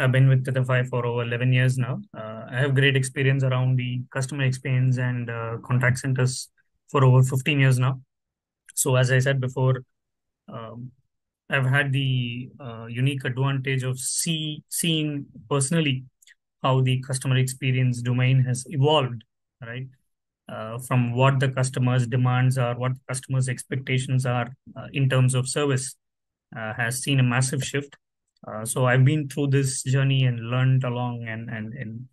I've been with Tetherfi for over 11 years now. Uh, I have great experience around the customer experience and uh, contact centers for over 15 years now. So, as I said before, um, I've had the uh, unique advantage of see, seeing personally how the customer experience domain has evolved, right? Uh, from what the customers' demands are, what the customers' expectations are uh, in terms of service, uh, has seen a massive shift. Uh, so I've been through this journey and learned along, and and and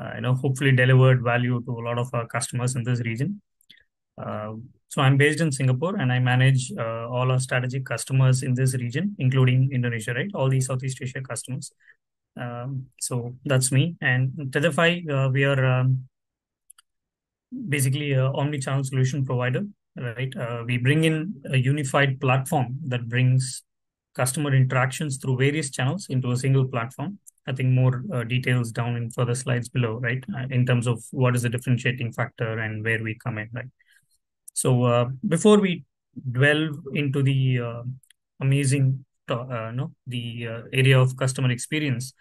uh, you know hopefully delivered value to a lot of our customers in this region. Uh, so I'm based in Singapore, and I manage all our strategic customers in this region, including Indonesia, right? All the Southeast Asia customers. Um, so that's me. And Tetherfi, we are um, basically a omni-channel solution provider, right? Uh, we bring in a unified platform that brings customer interactions through various channels into a single platform. I think more uh, details down in further slides below, right? Uh, in terms of what is the differentiating factor and where we come in, right? So uh, before we delve into the uh, amazing, uh, no, the area of customer experience,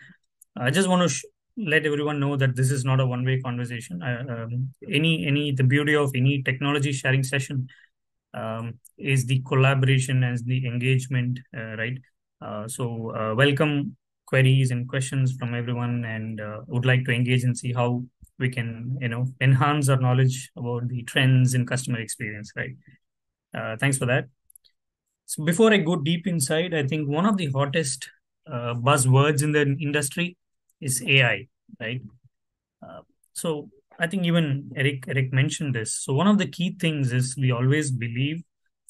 I just want to let everyone know that this is not a one way conversation. Um, any any the beauty of any technology sharing session um, is the collaboration and the engagement, uh, right? Uh, so uh, welcome queries and questions from everyone, and uh, would like to engage and see how we can you know enhance our knowledge about the trends in customer experience, right? Uh, thanks for that. So before I go deep inside, I think one of the hottest uh, buzzwords in the industry is AI, right? So I think even Eric Eric mentioned this. So one of the key things is we always believe,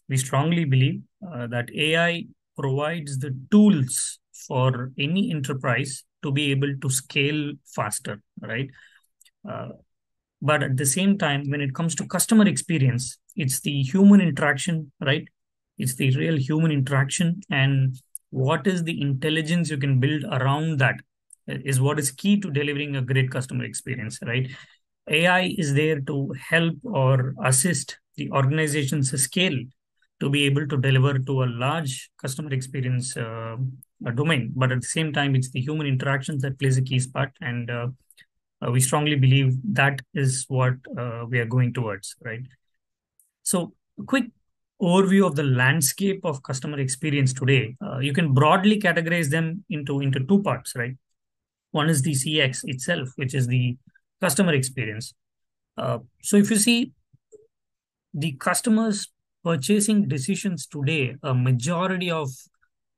we strongly believe uh, that AI provides the tools for any enterprise to be able to scale faster, right? Uh, but at the same time, when it comes to customer experience, it's the human interaction, right? It's the real human interaction and what is the intelligence you can build around that is what is key to delivering a great customer experience, right? AI is there to help or assist the organization's scale to be able to deliver to a large customer experience uh, domain. But at the same time, it's the human interactions that plays a key part. And uh, uh, we strongly believe that is what uh, we are going towards, right? So, a quick overview of the landscape of customer experience today. Uh, you can broadly categorize them into, into two parts, right? One is the CX itself, which is the customer experience. Uh, so if you see the customers purchasing decisions today, a majority of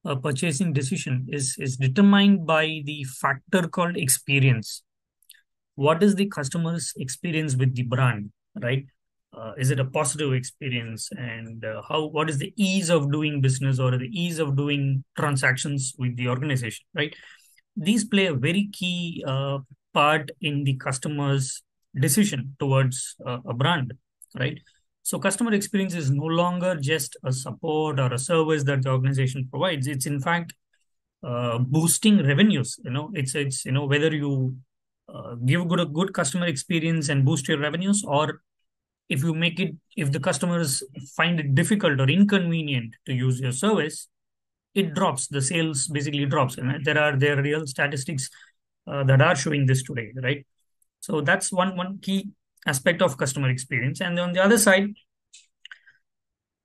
a purchasing decision is, is determined by the factor called experience. What is the customer's experience with the brand, right? Uh, is it a positive experience and uh, how what is the ease of doing business or the ease of doing transactions with the organization right these play a very key uh, part in the customer's decision towards uh, a brand, right? So customer experience is no longer just a support or a service that the organization provides. It's in fact uh, boosting revenues. You know, it's it's you know whether you uh, give good a good customer experience and boost your revenues, or if you make it if the customers find it difficult or inconvenient to use your service, it drops. The sales basically drops, and there are there are real statistics uh, that are showing this today, right? So that's one one key aspect of customer experience. And on the other side,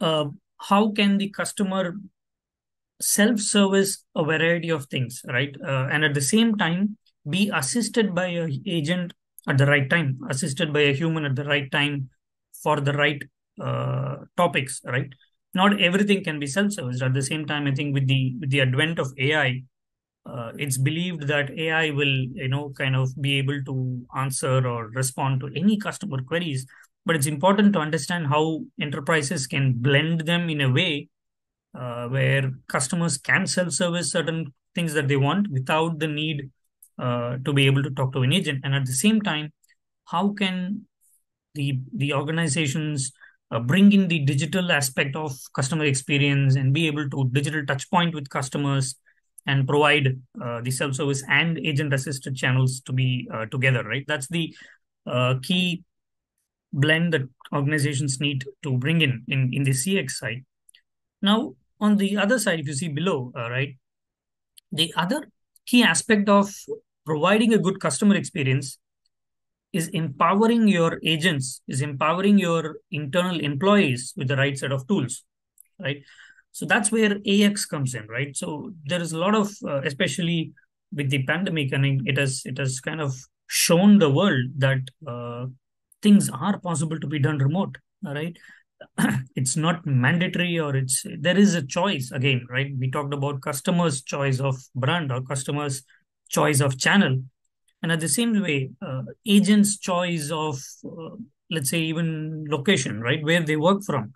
uh, how can the customer self-service a variety of things, right? Uh, and at the same time, be assisted by a agent at the right time, assisted by a human at the right time for the right uh, topics, right? not everything can be self-serviced. At the same time, I think with the with the advent of AI, uh, it's believed that AI will you know kind of be able to answer or respond to any customer queries. But it's important to understand how enterprises can blend them in a way uh, where customers can self-service certain things that they want without the need uh, to be able to talk to an agent. And at the same time, how can the the organizations uh, bring in the digital aspect of customer experience and be able to digital touch point with customers and provide uh, the self-service and agent assisted channels to be uh, together right that's the uh, key blend that organizations need to bring in in, in the cx side now on the other side if you see below uh, right The other key aspect of providing a good customer experience is empowering your agents, is empowering your internal employees with the right set of tools, right? So that's where AX comes in, right? So there is a lot of, uh, especially with the pandemic, and it has it has kind of shown the world that uh, things are possible to be done remote, right? it's not mandatory or it's there is a choice again, right? We talked about customers' choice of brand or customers' choice of channel and at the same way uh, agents choice of uh, let's say even location right where they work from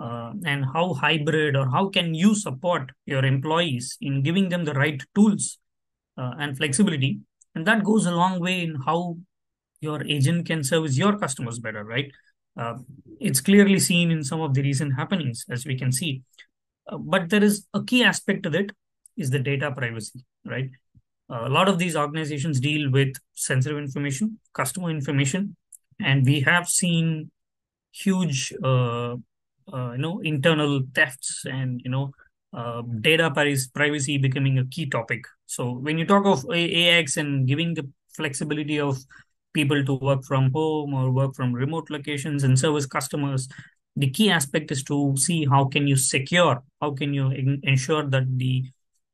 uh, and how hybrid or how can you support your employees in giving them the right tools uh, and flexibility? And that goes a long way in how your agent can service your customers better right? Uh, it's clearly seen in some of the recent happenings as we can see. Uh, but there is a key aspect to it is the data privacy right? A lot of these organizations deal with sensitive information, customer information, and we have seen huge, uh, you know, internal thefts and you know, uh, data privacy becoming a key topic. So when you talk of AX and giving the flexibility of people to work from home or work from remote locations and service customers, the key aspect is to see how can you secure, how can you ensure that the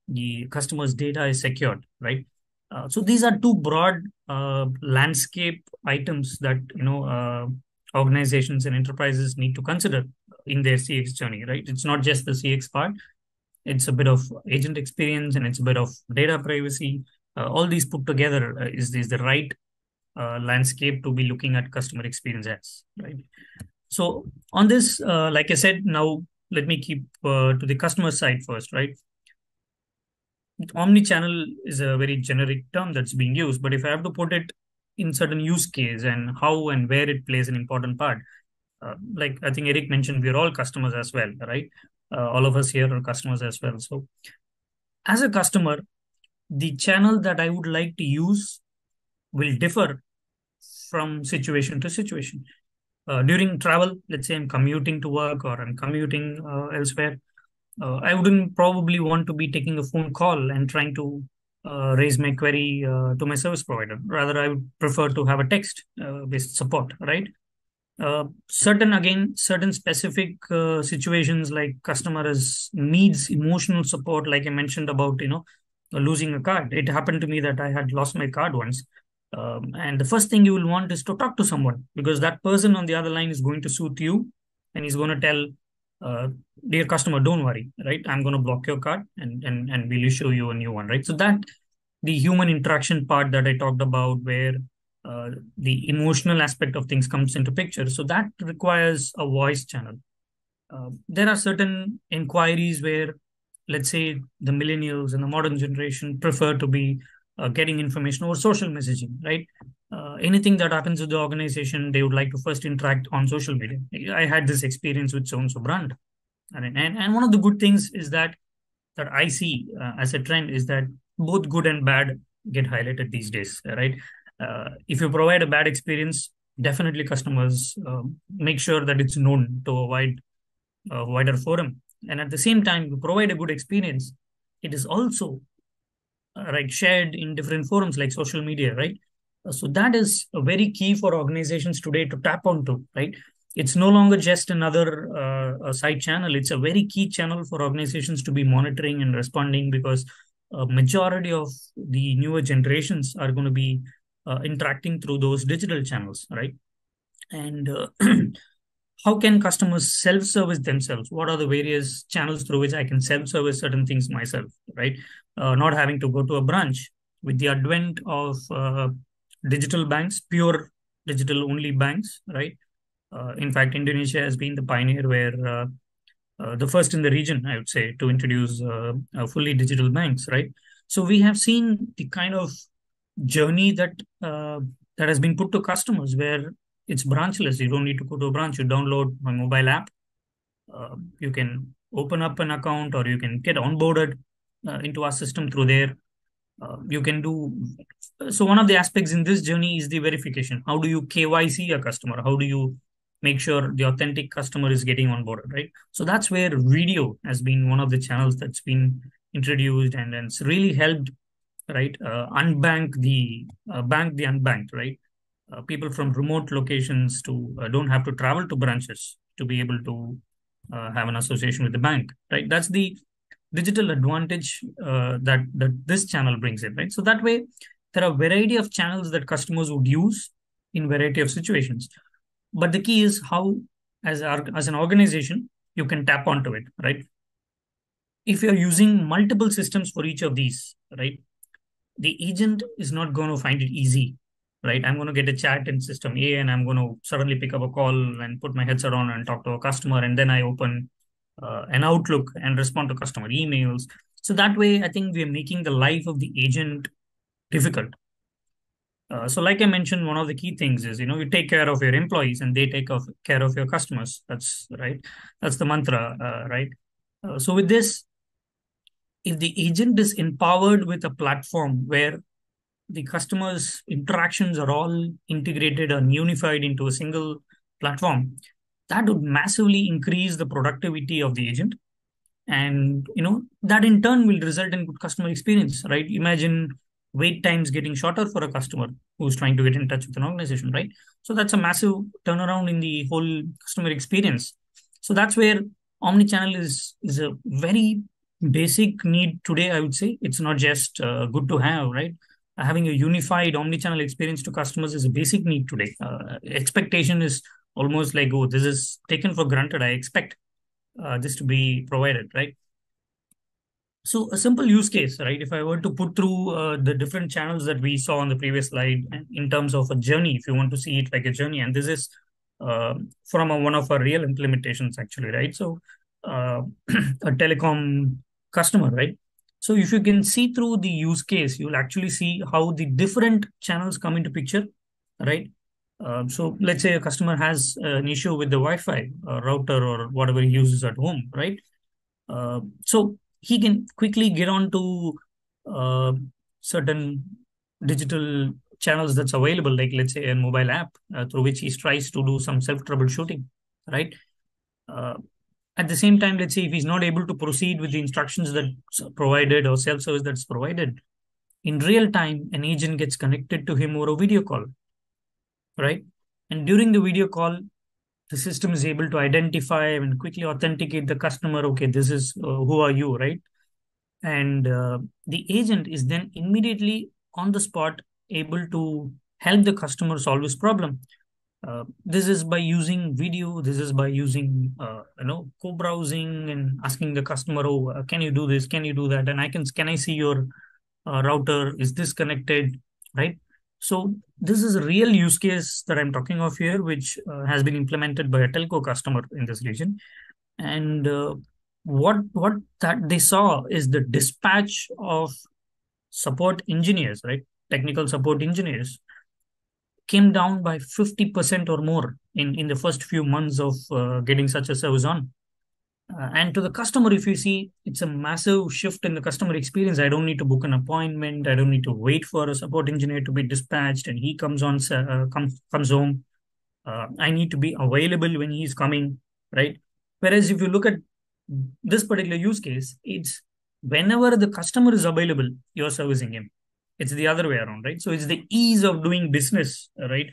the customer's data is secured, right? Uh, so these are two broad uh, landscape items that you know uh, organizations and enterprises need to consider in their CX journey, right? It's not just the CX part; it's a bit of agent experience and it's a bit of data privacy. Uh, all these put together uh, is is the right uh, landscape to be looking at customer experience as, right? So on this, like I said, now let me keep to the customer side first, right? omni-channel is a very generic term that's being used, but if I have to put it in certain use case and how and where it plays an important part, uh, like I think Eric mentioned, we're all customers as well, right? Uh, all of us here are customers as well. So, as a customer, the channel that I would like to use will differ from situation to situation. Uh, during travel, let's say I'm commuting to work or I'm commuting uh, elsewhere, uh, I wouldn't probably want to be taking a phone call and trying to raise my query to my service provider. Rather, I would prefer to have a text based support, right? Uh, certain again, certain specific uh, situations like customers needs emotional support, like I mentioned about you know losing a card. It happened to me that I had lost my card once. Um, and the first thing you will want is to talk to someone because that person on the other line is going to soothe you and he's going to tell uh, dear customer, don't worry, right? I'm going to block your card and, and, and we'll issue you a new one, right? So that the human interaction part that I talked about where uh, the emotional aspect of things comes into picture. So that requires a voice channel. Uh, there are certain inquiries where, let's say, the millennials and the modern generation prefer to be uh, getting information over social messaging, right? Uh, anything that happens with the organization, they would like to first interact on social media. I had this experience with so and so brand, and, and and one of the good things is that that I see uh, as a trend is that both good and bad get highlighted these days, right? Uh, if you provide a bad experience, definitely customers uh, make sure that it's known to a wide, uh, wider forum, and at the same time, you provide a good experience. It is also uh, right shared in different forums like social media, right? So that is a very key for organizations today to tap onto, right? It's no longer just another uh, side channel. It's a very key channel for organizations to be monitoring and responding because a majority of the newer generations are going to be uh, interacting through those digital channels, right? And uh, how can customers self-service themselves? What are the various channels through which I can self-service certain things myself, right? Uh, not having to go to a branch. With the advent of uh, digital banks, pure digital only banks, right? Uh, in fact, Indonesia has been the pioneer where uh, uh, the first in the region, I would say, to introduce uh, fully digital banks, right? So we have seen the kind of journey that uh, that has been put to customers where it's branchless. You don't need to go to a branch. You download my mobile app. Uh, you can open up an account or you can get onboarded into our system through there uh, you can do so one of the aspects in this journey is the verification how do you kyc a customer how do you make sure the authentic customer is getting on board right so that's where video has been one of the channels that's been introduced and, and it's really helped right? Uh, unbank the uh, bank the unbanked right? Uh, people from remote locations to don't have to travel to branches to be able to have an association with the bank right? That's the digital advantage that that this channel brings in right? So that way there are a variety of channels that customers would use in variety of situations. But the key is how as our, as an organization you can tap onto it right? If you're using multiple systems for each of these right the agent is not going to find it easy right? I'm going to get a chat in system A and I'm going to suddenly pick up a call and put my headset on and talk to a customer. And then I open uh, an Outlook and respond to customer emails. So that way, I think we're making the life of the agent difficult. Uh, so, like I mentioned, one of the key things is you know you take care of your employees and they take care of your customers. That's right. That's the mantra, uh, right? Uh, so with this, if the agent is empowered with a platform where the customers' interactions are all integrated and unified into a single platform, that would massively increase the productivity of the agent. And you know, that in turn will result in good customer experience, right? Imagine wait times getting shorter for a customer who's trying to get in touch with an organization, right? So that's a massive turnaround in the whole customer experience. So that's where omnichannel is is a very basic need today. I would say it's not just uh, good to have, right? having a unified omni-channel experience to customers is a basic need today. Uh, expectation is almost like, oh, this is taken for granted. I expect uh, this to be provided, right? So a simple use case, right? If I were to put through uh, the different channels that we saw on the previous slide in terms of a journey, if you want to see it like a journey, and this is uh, from a, one of our real implementations actually, right? So uh, a telecom customer, right? So if you can see through the use case, you'll actually see how the different channels come into picture, right? Uh, so let's say a customer has an issue with the Wi-Fi uh, router or whatever he uses at home, right? Uh, so he can quickly get on to uh, certain digital channels that's available, like let's say a mobile app uh, through which he tries to do some self troubleshooting, right? At the same time, let's say if he's not able to proceed with the instructions that's provided or self-service that's provided, in real time, an agent gets connected to him over a video call, right? And during the video call, the system is able to identify and quickly authenticate the customer. Okay, this is uh, who are you, right? And uh, the agent is then immediately on the spot able to help the customer solve his problem. Uh, this is by using video. This is by using uh, you know co-browsing and asking the customer, "Oh, uh, can you do this? Can you do that?" And I can can I see your uh, router? Is this connected? Right. So this is a real use case that I'm talking of here, which uh, has been implemented by a telco customer in this region. And what what that they saw is the dispatch of support engineers, right? Technical support engineers came down by 50% or more in, in the first few months of uh, getting such a service on. Uh, and to the customer, if you see, it's a massive shift in the customer experience. I don't need to book an appointment. I don't need to wait for a support engineer to be dispatched, and he comes on, uh, comes comes home. Uh, I need to be available when he's coming, right? Whereas if you look at this particular use case, it's whenever the customer is available, you're servicing him it's the other way around right? So it's the ease of doing business right?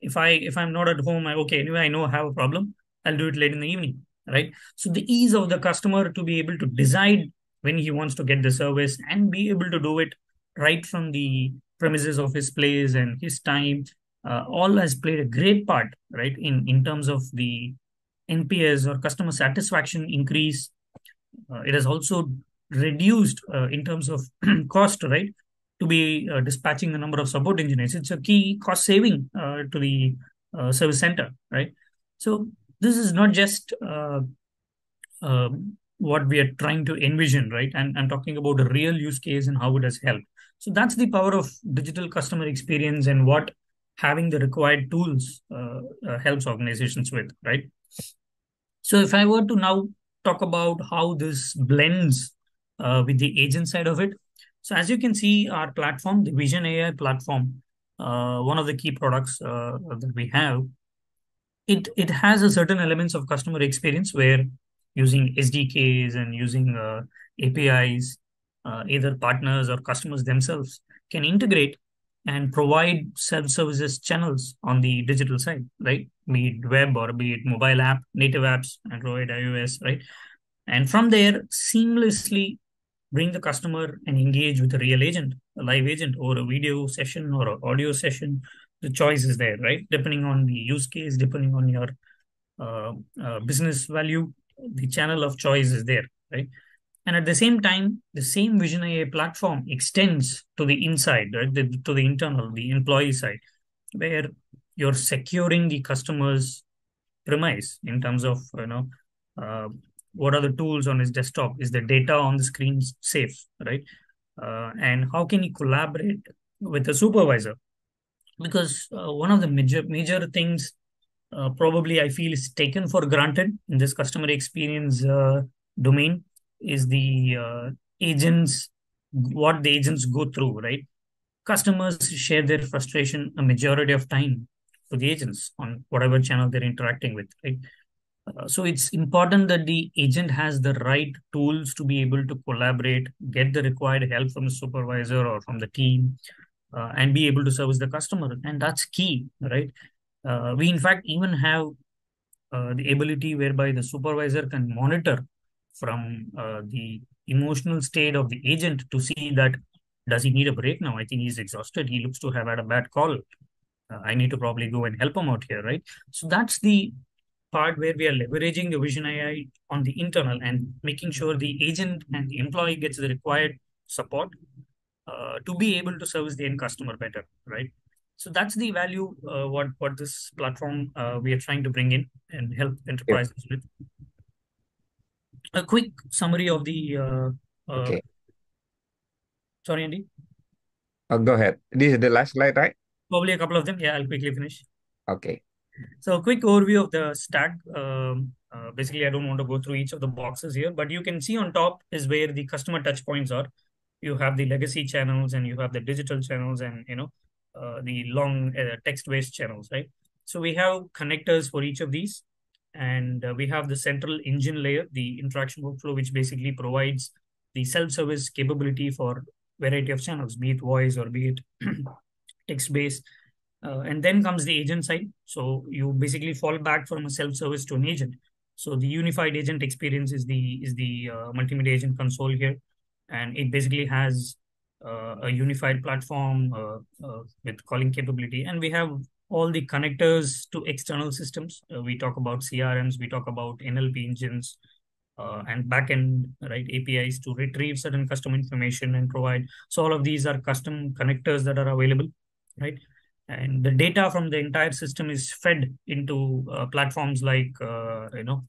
If i if i'm not at home i okay anyway i know i have a problem. I'll do it late in the evening right? So the ease of the customer to be able to decide when he wants to get the service and be able to do it right from the premises of his place and his time uh, all has played a great part right in in terms of the nps or customer satisfaction increase. Uh, it has also reduced uh, in terms of cost right to be uh, dispatching the number of support engineers. It's a key cost saving uh, to the uh, service center, right? So this is not just uh, um, what we are trying to envision, right? And I'm talking about a real use case and how it has helped. So that's the power of digital customer experience and what having the required tools uh, uh, helps organizations with, right? So if I were to now talk about how this blends with the agent side of it, so as you can see, our platform, the Vision AI platform, uh, one of the key products uh, that we have, it it has a certain elements of customer experience where using SDKs and using uh, APIs, uh, either partners or customers themselves can integrate and provide self-services channels on the digital side, right? Be it web or be it mobile app, native apps, Android, iOS, right? And from there, seamlessly bring the customer and engage with a real agent, a live agent, or a video session or an audio session. The choice is there, right? Depending on the use case, depending on your uh, uh, business value, the channel of choice is there, right? And at the same time, the same Vision AI platform extends to the inside, right? The, to the internal, the employee side, where you're securing the customer's premise in terms of you know uh, what are the tools on his desktop? Is the data on the screen safe right? Uh, and how can he collaborate with the supervisor? Because uh, one of the major major things uh, probably i feel is taken for granted in this customer experience uh, domain is the uh, agents what the agents go through right? Customers share their frustration a majority of time to the agents on whatever channel they're interacting with right so it's important that the agent has the right tools to be able to collaborate, get the required help from the supervisor or from the team, uh, and be able to service the customer. And that's key, right? Uh, we in fact even have uh, the ability whereby the supervisor can monitor from uh, the emotional state of the agent to see that does he need a break now? I think he's exhausted. He looks to have had a bad call. Uh, I need to probably go and help him out here, right? So that's the part where we are leveraging the Vision AI on the internal and making sure the agent and the employee gets the required support uh, to be able to service the end customer better, right? So that's the value uh, what what this platform uh, we are trying to bring in and help enterprises with. A quick summary of the. Uh, uh, okay. Sorry, Andy. Oh, go ahead. This is the last slide, right? Probably a couple of them. Yeah, I'll quickly finish. Okay. So a quick overview of the stack. Um, uh, basically, I don't want to go through each of the boxes here, but you can see on top is where the customer touch points are. You have the legacy channels and you have the digital channels and, you know, uh, the long uh, text-based channels, right? So we have connectors for each of these. And uh, we have the central engine layer, the interaction workflow, which basically provides the self-service capability for variety of channels, be it voice or be it text-based uh, and then comes the agent side. So you basically fall back from a self-service to an agent. So the unified agent experience is the is the uh, multimedia agent console here, and it basically has uh, a unified platform uh, uh, with calling capability, and we have all the connectors to external systems. Uh, we talk about CRMs, we talk about NLP engines, and backend right APIs to retrieve certain custom information and provide. So all of these are custom connectors that are available, right? And the data from the entire system is fed into uh, platforms like uh, you know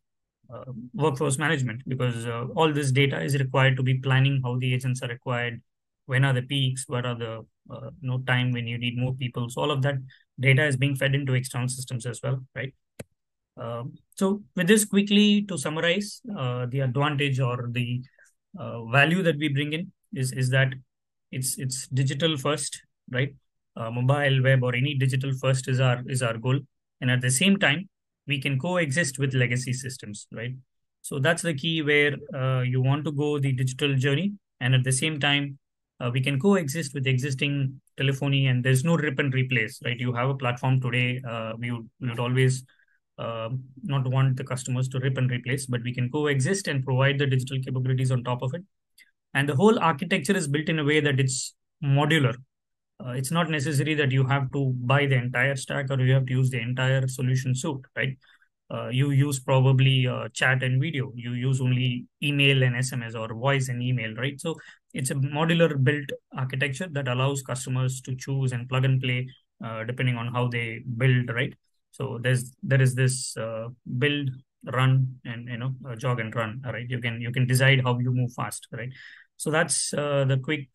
uh, workforce management because uh, all this data is required to be planning how the agents are required when are the peaks what are the uh, you know time when you need more people. So all of that data is being fed into external systems as well right? Um, so with this quickly to summarize uh, the advantage or the value that we bring in is is that it's it's digital first right uh, mobile web or any digital first is our is our goal. And at the same time we can coexist with legacy systems right? So that's the key where uh, you want to go the digital journey. And at the same time uh, we can coexist with existing telephony and there's no rip and replace right? You have a platform today uh, we, would, we would always uh, not want the customers to rip and replace but we can coexist and provide the digital capabilities on top of it. And the whole architecture is built in a way that it's modular uh, it's not necessary that you have to buy the entire stack or you have to use the entire solution suite, right? Uh, you use probably uh, chat and video. You use only email and SMS or voice and email, right? So it's a modular built architecture that allows customers to choose and plug and play uh, depending on how they build, right? So there's there is this uh, build, run, and you know jog and run, right? You can you can decide how you move fast, right? So that's uh, the quick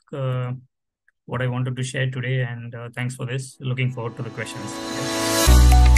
what I wanted to share today. And uh, thanks for this. Looking forward to the questions.